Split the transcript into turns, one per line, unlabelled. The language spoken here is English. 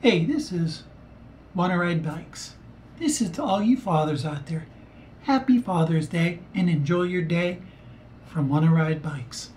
Hey, this is Wanna Ride Bikes. This is to all you fathers out there. Happy Father's Day and enjoy your day from Wanna Ride Bikes.